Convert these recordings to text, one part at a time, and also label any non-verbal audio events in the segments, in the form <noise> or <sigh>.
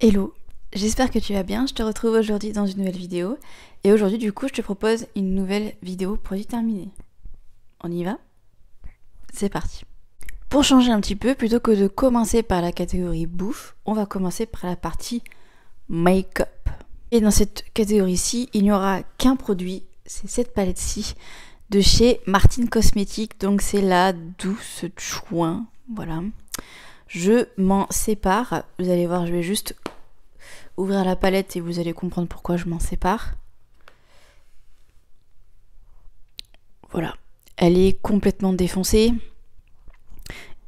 Hello, j'espère que tu vas bien, je te retrouve aujourd'hui dans une nouvelle vidéo et aujourd'hui du coup je te propose une nouvelle vidéo produit terminé. On y va? C'est parti. Pour changer un petit peu, plutôt que de commencer par la catégorie bouffe, on va commencer par la partie make-up. Et dans cette catégorie-ci, il n'y aura qu'un produit, c'est cette palette-ci de chez Martine Cosmétiques, donc c'est la douce chouin, voilà. Je m'en sépare, vous allez voir, je vais juste ouvrir la palette et vous allez comprendre pourquoi je m'en sépare. Voilà, elle est complètement défoncée.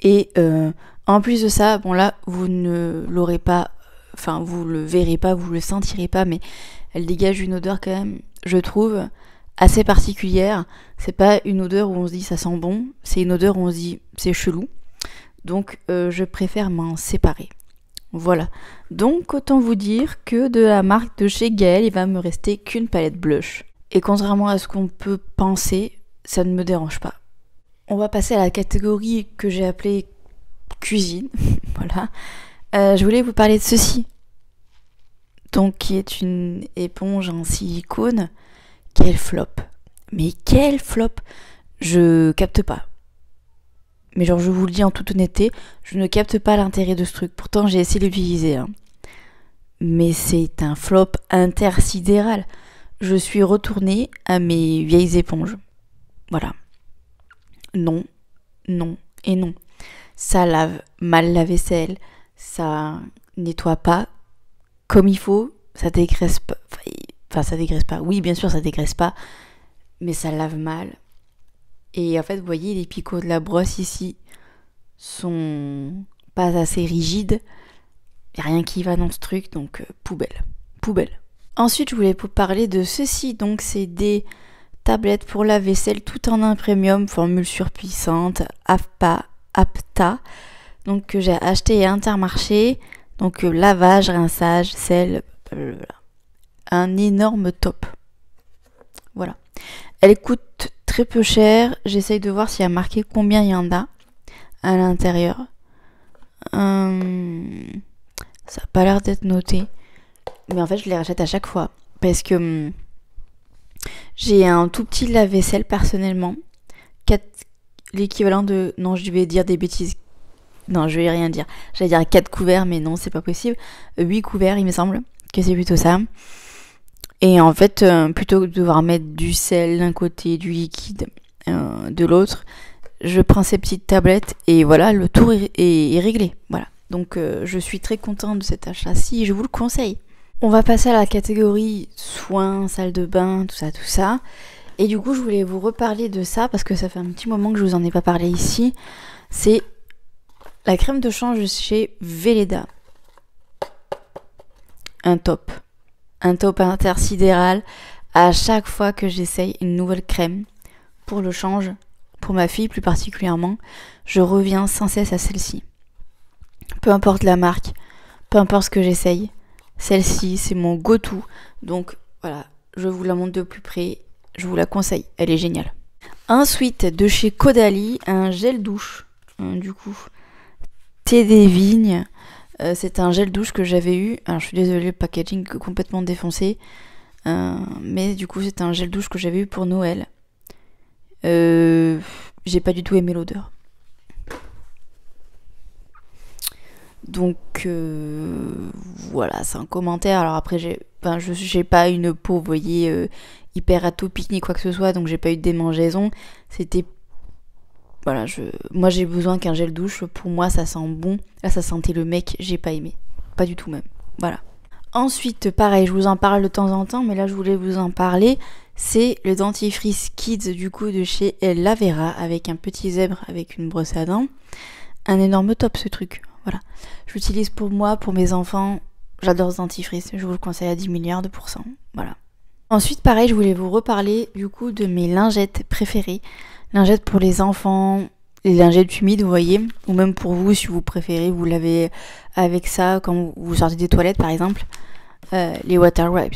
Et euh, en plus de ça, bon là, vous ne l'aurez pas, enfin vous le verrez pas, vous le sentirez pas, mais elle dégage une odeur quand même, je trouve, assez particulière. C'est pas une odeur où on se dit ça sent bon, c'est une odeur où on se dit c'est chelou. Donc euh, je préfère m'en séparer. Voilà. Donc autant vous dire que de la marque de chez Gaël, il va me rester qu'une palette blush. Et contrairement à ce qu'on peut penser, ça ne me dérange pas. On va passer à la catégorie que j'ai appelée cuisine. <laughs> voilà. Euh, je voulais vous parler de ceci. Donc qui est une éponge en silicone. Quel flop. Mais quel flop. Je capte pas. Mais genre, je vous le dis en toute honnêteté, je ne capte pas l'intérêt de ce truc. Pourtant, j'ai essayé de l'utiliser. Hein. Mais c'est un flop intersidéral. Je suis retournée à mes vieilles éponges. Voilà. Non, non et non. Ça lave mal la vaisselle, ça nettoie pas comme il faut, ça dégraisse pas. Enfin, ça dégraisse pas. Oui, bien sûr, ça dégraisse pas, mais ça lave mal. Et en fait, vous voyez, les picots de la brosse ici sont pas assez rigides. Il a rien qui va dans ce truc, donc euh, poubelle. Poubelle. Ensuite, je voulais vous parler de ceci. Donc, c'est des tablettes pour la vaisselle tout en un premium, formule surpuissante, APA, APTA. Donc, que j'ai acheté à Intermarché. Donc, euh, lavage, rinçage, sel, un énorme top. Voilà. Elle coûte très peu cher. J'essaye de voir s'il y a marqué combien il y en a à l'intérieur. Hum, ça n'a pas l'air d'être noté. Mais en fait, je les rachète à chaque fois. Parce que hum, j'ai un tout petit lave-vaisselle personnellement. L'équivalent de. Non, je vais dire des bêtises. Non, je vais rien dire. J'allais dire 4 couverts, mais non, c'est pas possible. 8 couverts, il me semble que c'est plutôt ça. Et en fait, euh, plutôt que de devoir mettre du sel d'un côté, du liquide euh, de l'autre, je prends ces petites tablettes et voilà, le tour est, réglé. Voilà. Donc euh, je suis très contente de cet achat-ci, je vous le conseille. On va passer à la catégorie soins, salle de bain, tout ça, tout ça. Et du coup, je voulais vous reparler de ça parce que ça fait un petit moment que je vous en ai pas parlé ici. C'est la crème de change chez Veleda. Un top un top intersidéral à chaque fois que j'essaye une nouvelle crème pour le change, pour ma fille plus particulièrement, je reviens sans cesse à celle-ci. Peu importe la marque, peu importe ce que j'essaye, celle-ci c'est mon go-to. Donc voilà, je vous la montre de plus près, je vous la conseille, elle est géniale. Ensuite, de chez Caudalie, un gel douche, hein, du coup, thé des vignes, euh, c'est un gel douche que j'avais eu. Alors je suis désolée, le packaging complètement défoncé. Euh, mais du coup, c'est un gel douche que j'avais eu pour Noël. Euh, j'ai pas du tout aimé l'odeur. Donc voilà, c'est un commentaire. Alors après, j'ai pas une peau, vous voyez, hyper atopique ni quoi que ce soit, donc j'ai pas eu de démangeaison. C'était voilà, moi j'ai besoin qu'un gel douche. Pour moi, ça sent bon. Là, ça sentait le mec, j'ai pas aimé. Pas du tout même. Voilà. Ensuite, pareil, je vous en parle de temps en temps, mais là je voulais vous en parler. C'est le dentifrice Kids du coup de chez Lavera avec un petit zèbre avec une brosse à dents. Un énorme top ce truc. Voilà. J'utilise pour moi, pour mes enfants. J'adore ce dentifrice. Je vous le conseille à 10 milliards de pourcents. Voilà. Ensuite, pareil, je voulais vous reparler du coup de mes lingettes préférées lingettes pour les enfants, les lingettes humides, vous voyez, ou même pour vous si vous préférez, vous lavez avec ça quand vous sortez des toilettes par exemple, euh, les water wipes.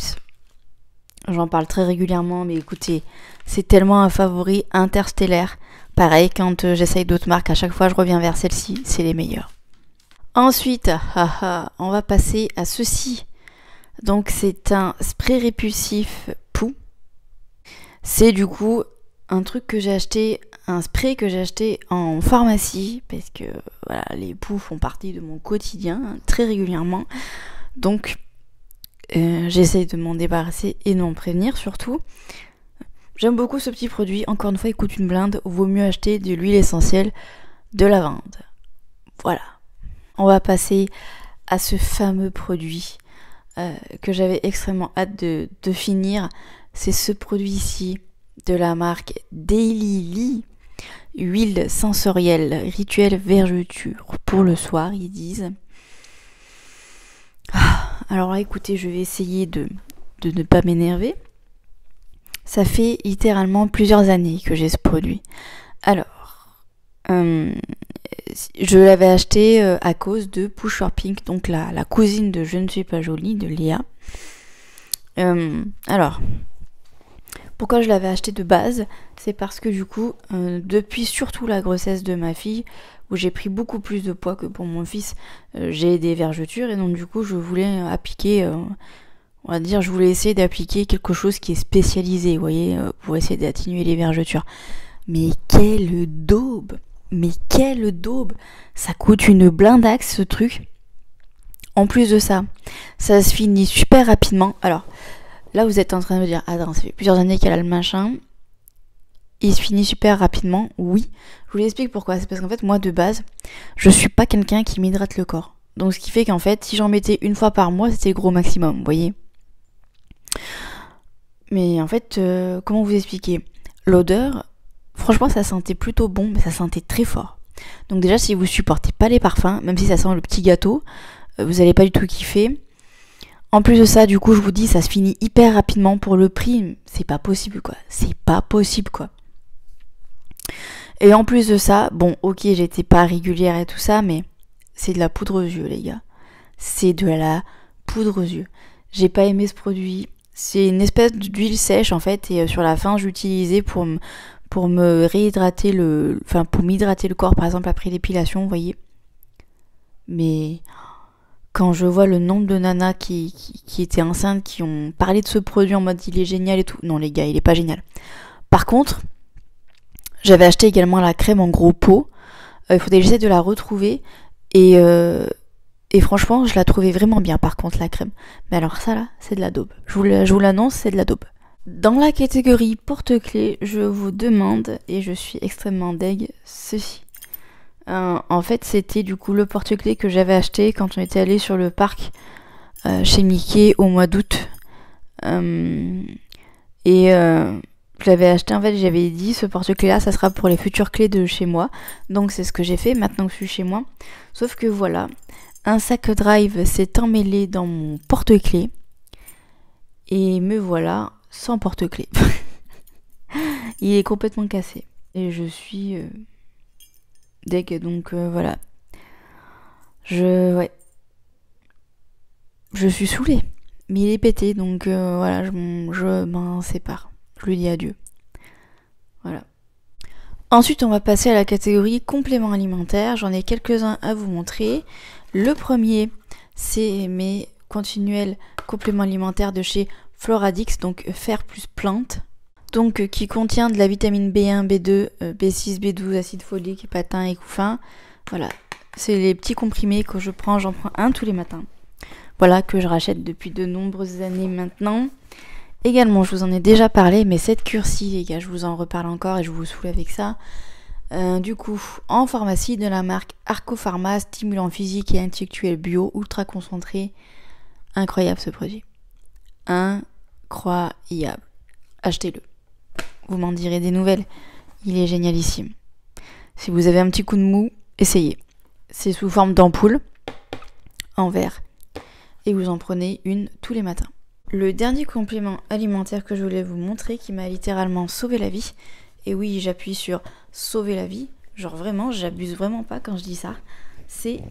J'en parle très régulièrement, mais écoutez, c'est tellement un favori interstellaire. Pareil, quand euh, j'essaye d'autres marques, à chaque fois je reviens vers celle-ci, c'est les meilleures. Ensuite, on va passer à ceci. Donc c'est un spray répulsif pou. C'est du coup un truc que j'ai acheté, un spray que j'ai acheté en pharmacie, parce que les poux font partie de mon quotidien hein, très régulièrement. Donc euh, j'essaye de m'en débarrasser et non prévenir surtout. J'aime beaucoup ce petit produit, encore une fois il coûte une blinde, vaut mieux acheter de l'huile essentielle de lavande. Voilà. On va passer à ce fameux produit euh, que j'avais extrêmement hâte de, de finir. C'est ce produit ici de la marque Daily Lee. Huile sensorielle, rituel vergeture pour le soir, ils disent. Ah, alors écoutez, je vais essayer de, ne pas m'énerver. Ça fait littéralement plusieurs années que j'ai ce produit. Alors, euh, je l'avais acheté euh, à cause de Pusher Pink, donc la, la, cousine de Je ne suis pas jolie de Léa. Euh, alors, pourquoi je l'avais acheté de base C'est parce que du coup, euh, depuis surtout la grossesse de ma fille, où j'ai pris beaucoup plus de poids que pour mon fils, euh, j'ai des vergetures et donc du coup, je voulais appliquer, euh, on va dire, je voulais essayer d'appliquer quelque chose qui est spécialisé, vous voyez, pour essayer d'atténuer les vergetures. Mais quelle daube Mais quelle daube Ça coûte une blindaxe ce truc. En plus de ça, ça se finit super rapidement. Alors, Là, vous êtes en train de me dire, ah non, ça fait plusieurs années qu'elle a le machin. Il se finit super rapidement, oui. Je vous explique pourquoi. C'est parce qu'en fait, moi, de base, je suis pas quelqu'un qui m'hydrate le corps. Donc, ce qui fait qu'en fait, si j'en mettais une fois par mois, c'était gros maximum, vous voyez. Mais en fait, euh, comment vous expliquer? L'odeur, franchement, ça sentait plutôt bon, mais ça sentait très fort. Donc déjà, si vous supportez pas les parfums, même si ça sent le petit gâteau, euh, vous allez pas du tout kiffer. En plus de ça, du coup, je vous dis, ça se finit hyper rapidement pour le prix. C'est pas possible, quoi. C'est pas possible, quoi. Et en plus de ça, bon, ok, j'étais pas régulière et tout ça, mais c'est de la poudre aux yeux, les gars. C'est de la poudre aux yeux. J'ai pas aimé ce produit. C'est une espèce d'huile sèche, en fait, et euh, sur la fin, j'utilisais pour, pour me réhydrater le. Enfin, pour m'hydrater le corps, par exemple, après l'épilation, vous voyez. Mais quand je vois le nombre de nanas qui, étaient enceintes, qui ont parlé de ce produit en mode il est génial et tout. Non les gars, il est pas génial. Par contre, j'avais acheté également la crème en gros pot. Euh, il faudrait que de la retrouver. Et, euh, et franchement, je la trouvais vraiment bien par contre la crème. Mais alors ça là, c'est de la daube. Je vous l'annonce, c'est de la daube. Dans la catégorie porte-clés, je vous demande, et je suis extrêmement deg, ceci. Euh, en fait, c'était du coup le porte-clés que j'avais acheté quand on était allé sur le parc euh, chez Mickey au mois d'août. Euh, et je l'avais acheté, en fait, j'avais dit ce porte-clés là, ça sera pour les futures clés de chez moi. Donc c'est ce que j'ai fait maintenant que je suis chez moi. Sauf que voilà, un sac drive s'est emmêlé dans mon porte-clés. Et me voilà sans porte-clés. <laughs> Il est complètement cassé. Et je suis donc euh, voilà. Je. Ouais. Je suis saoulée. Mais il est pété, donc euh, voilà, je, je m'en sépare. Je lui dis adieu. Voilà. Ensuite, on va passer à la catégorie compléments alimentaires. J'en ai quelques-uns à vous montrer. Le premier, c'est mes continuels compléments alimentaires de chez Floradix, donc fer plus plante donc euh, qui contient de la vitamine B1, B2, B6, B12, acide folique, patin et couffin. Voilà, c'est les petits comprimés que je prends, j'en prends un tous les matins. Voilà, que je rachète depuis de nombreuses années maintenant. Également, je vous en ai déjà parlé, mais cette cure-ci, les gars, je vous en reparle encore et je vous saoule avec ça. Euh, du coup, en pharmacie de la marque Arco Pharma, stimulant physique et intellectuel bio, ultra concentré. Incroyable ce produit. Incroyable. Achetez-le vous m'en direz des nouvelles. Il est génialissime. Si vous avez un petit coup de mou, essayez. C'est sous forme d'ampoule en verre et vous en prenez une tous les matins. Le dernier complément alimentaire que je voulais vous montrer qui m'a littéralement sauvé la vie, et oui j'appuie sur sauver la vie, genre vraiment j'abuse vraiment pas quand je dis ça, c'est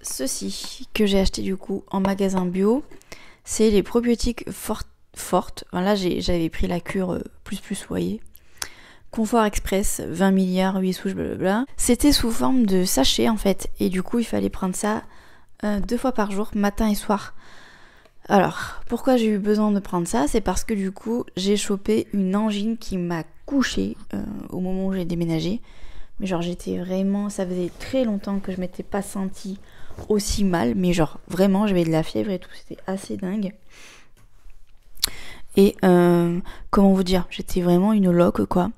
ceci que j'ai acheté du coup en magasin bio. C'est les probiotiques fortes forte. là, j'avais pris la cure euh, plus plus, vous voyez. Confort Express, 20 milliards, 8 souches, blablabla. C'était sous forme de sachet en fait. Et du coup, il fallait prendre ça euh, deux fois par jour, matin et soir. Alors, pourquoi j'ai eu besoin de prendre ça? C'est parce que du coup, j'ai chopé une angine qui m'a couché euh, au moment où j'ai déménagé. Mais genre, j'étais vraiment. Ça faisait très longtemps que je m'étais pas sentie aussi mal. Mais genre, vraiment, j'avais de la fièvre et tout. C'était assez dingue. Et euh, comment vous dire J'étais vraiment une loque, quoi.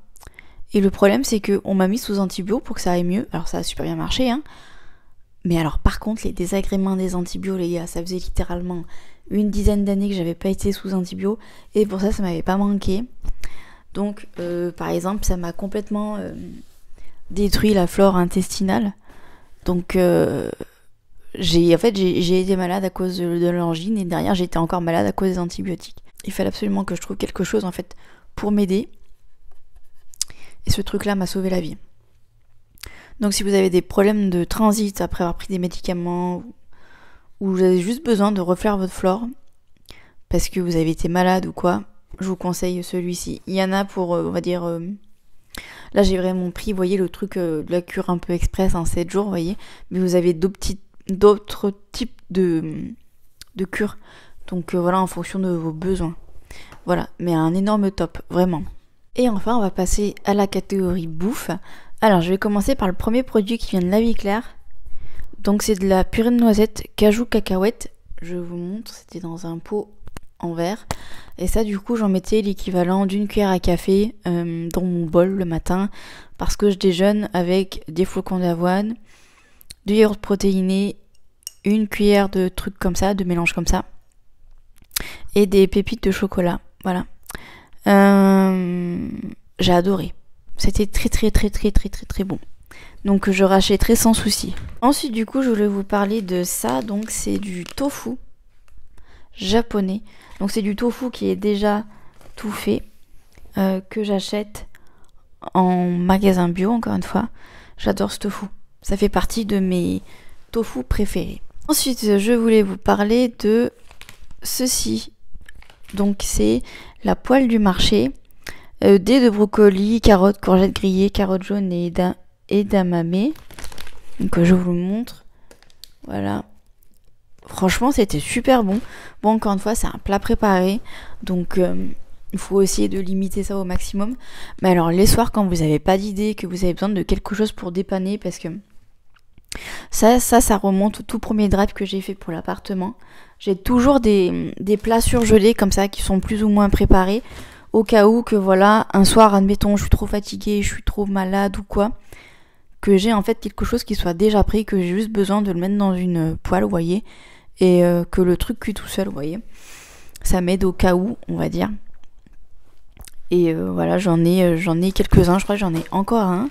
Et le problème, c'est qu'on m'a mis sous antibio pour que ça aille mieux. Alors, ça a super bien marché, hein. Mais alors, par contre, les désagréments des antibiotiques, les gars, ça faisait littéralement une dizaine d'années que j'avais pas été sous antibio et pour ça ça m'avait pas manqué. Donc euh, par exemple ça m'a complètement euh, détruit la flore intestinale. Donc j'ai en fait j'ai été malade à cause de, de l'angine et derrière j'étais encore malade à cause des antibiotiques. Il fallait absolument que je trouve quelque chose en fait pour m'aider. Et ce truc là m'a sauvé la vie. Donc si vous avez des problèmes de transit après avoir pris des médicaments ou vous avez juste besoin de refaire votre flore parce que vous avez été malade ou quoi, je vous conseille celui-ci. Il y en a pour, euh, on va dire, euh, là j'ai vraiment pris, vous voyez, le truc euh, la cure un peu express en 7 jours, vous voyez, mais vous avez d'autres types de, de cures. Donc voilà, en fonction de vos besoins. Voilà, mais un énorme top, vraiment. Et enfin, on va passer à la catégorie bouffe. Alors, je vais commencer par le premier produit qui vient de la vie claire. Donc c'est de la purée de noisettes, cajou, cacahuète. Je vous montre, c'était dans un pot en verre. Et ça, du coup, j'en mettais l'équivalent d'une cuillère à café euh, dans mon bol le matin parce que je déjeune avec des flocons d'avoine, du yaourt protéiné, une cuillère de trucs comme ça, de mélange comme ça, et des pépites de chocolat. Voilà. Euh, j'ai adoré. C'était très très très très très très très bon. Donc je rachèterai sans souci. Ensuite du coup je voulais vous parler de ça. Donc c'est du tofu japonais. Donc c'est du tofu qui est déjà tout fait. Euh, que j'achète en magasin bio encore une fois. J'adore ce tofu. Ça fait partie de mes tofu préférés. Ensuite je voulais vous parler de ceci. Donc c'est la poêle du marché. Euh, dés de brocoli, carottes, courgettes grillées, carottes jaunes et et d'amame. Donc je vous le montre. Voilà. Franchement, c'était super bon. Bon, encore une fois, c'est un plat préparé. Donc euh, il faut essayer de limiter ça au maximum. Mais alors les soirs, quand vous n'avez pas d'idée, que vous avez besoin de quelque chose pour dépanner, parce que ça, ça, remonte au tout premier drive que j'ai fait pour l'appartement. J'ai toujours des, des plats surgelés comme ça qui sont plus ou moins préparés au cas où que voilà, un soir, admettons, je suis trop fatiguée, je suis trop malade ou quoi, que j'ai en fait quelque chose qui soit déjà pris, que j'ai juste besoin de le mettre dans une poêle, vous voyez, et euh, que le truc cuit tout seul, vous voyez. Ça m'aide au cas où, on va dire. Et euh, voilà, j'en ai, euh, j'en ai quelques-uns, je crois que j'en ai encore un.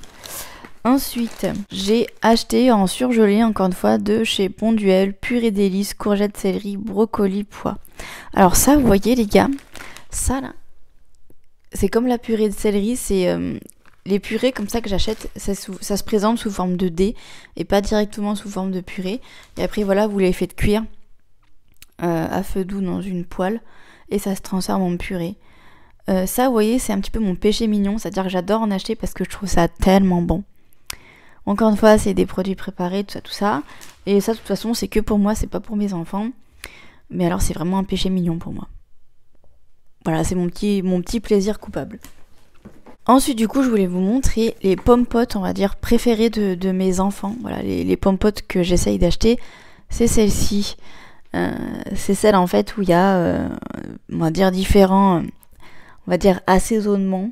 Ensuite, j'ai acheté en surgelé, encore une fois, de chez Bonduel, purée d'élices, courgettes, céleri, brocoli, pois. Alors ça, vous voyez les gars, ça là, c'est comme la purée de céleri, c'est les purées comme ça que j'achète, ça, se présente sous forme de dés et pas directement sous forme de purée. Et après voilà, vous les faites cuire euh, à feu doux dans une poêle et ça se transforme en purée. Euh, ça, vous voyez, c'est un petit peu mon péché mignon, c'est-à-dire que j'adore en acheter parce que je trouve ça tellement bon. Encore une fois, c'est des produits préparés, tout ça, tout ça. Et ça, de toute façon, c'est que pour moi, c'est pas pour mes enfants. Mais alors, c'est vraiment un péché mignon pour moi. Voilà, c'est mon petit, mon petit plaisir coupable. Ensuite, du coup, je voulais vous montrer les pommes on va dire, préférées de, mes enfants. Voilà, les, les que j'essaye d'acheter, c'est celle-ci. Euh, c'est celle en fait où il y a, euh, on va dire, différents, on va dire, assaisonnements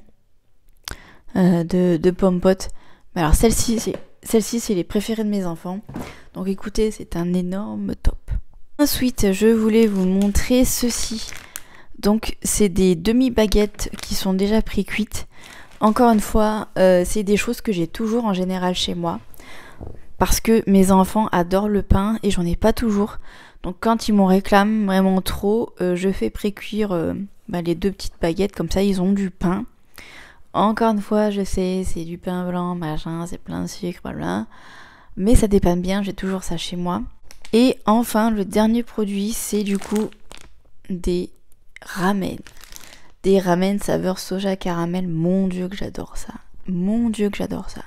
euh, de, de. Alors, celle-ci, c'est celle-ci, c'est les préférées de mes enfants. Donc écoutez, c'est un énorme top. Ensuite, je voulais vous montrer ceci. Donc, c'est des demi-baguettes qui sont déjà pré-cuites. Encore une fois, euh, c'est des choses que j'ai toujours en général chez moi. Parce que mes enfants adorent le pain et j'en ai pas toujours. Donc quand ils m'en réclament vraiment trop, euh, je fais pré-cuire euh, bah, les deux petites baguettes, comme ça ils ont du pain. Encore une fois, je sais, c'est du pain blanc, machin, c'est plein de sucre, voilà. Mais ça dépanne bien, j'ai toujours ça chez moi. Et enfin, le dernier produit, c'est du coup des ramen des ramen saveur soja caramel. Mon dieu que j'adore ça. Mon dieu que j'adore ça.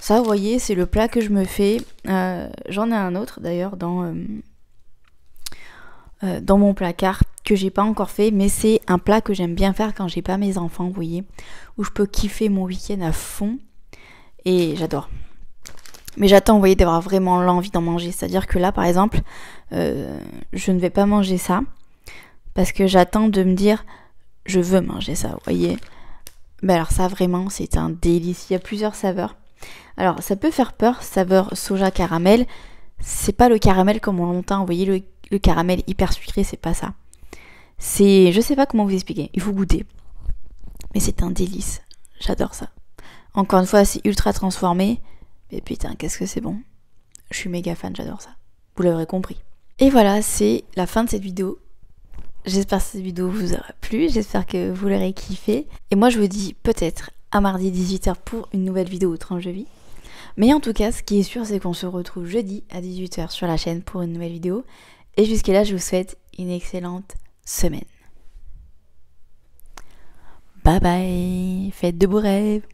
Ça, vous voyez, c'est le plat que je me fais. Euh, j'en ai un autre d'ailleurs dans, euh, euh, dans mon placard que j'ai pas encore fait, mais c'est un plat que j'aime bien faire quand j'ai pas mes enfants, vous voyez, où je peux kiffer mon week-end à fond. Et j'adore. Mais j'attends, vous voyez, d'avoir vraiment l'envie d'en manger. C'est-à-dire que là, par exemple, je ne vais pas manger ça parce que j'attends de me dire, je veux manger ça, vous voyez. Mais alors ça, vraiment, c'est un délice. Il y a plusieurs saveurs. Alors, ça peut faire peur, saveur soja caramel. C'est pas le caramel comme on l'entend, vous voyez, le le caramel hyper sucré, c'est pas ça. C'est, je sais pas comment vous expliquer, il faut goûter. Mais c'est un délice, j'adore ça. Encore une fois, c'est ultra transformé, mais putain, qu'est-ce que c'est bon. Je suis méga fan, j'adore ça. Vous l'aurez compris. Et voilà, c'est la fin de cette vidéo. J'espère que cette vidéo vous aura plu, j'espère que vous l'aurez kiffé. Et moi je vous dis peut-être à mardi 18h pour une nouvelle vidéo tranche de vie. Mais en tout cas, ce qui est sûr, c'est qu'on se retrouve jeudi à 18h sur la chaîne pour une nouvelle vidéo. Et jusque-là, je vous souhaite une excellente semaine. Bye bye, faites de beaux rêves